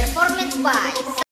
Performance by